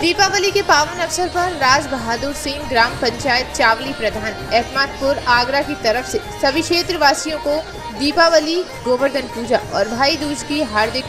दीपावली के पावन अवसर पर राज बहादुर सिंह ग्राम पंचायत चावली प्रधान अहमदपुर आगरा की तरफ़ से सभी क्षेत्र वासियों को दीपावली, गोवर्धन पूजा और भाई दूज की हार्दिक